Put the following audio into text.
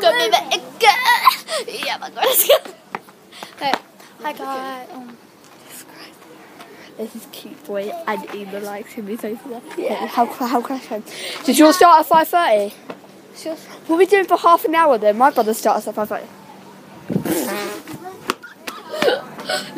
go, baby. Go. Yeah, my God, let's go. Hey, I got. Um, this is cute boy and Eva likes him. He's over there. Yeah. How how crash him? Did yours start at five thirty? What are we doing for half an hour then? My brother starts at five thirty.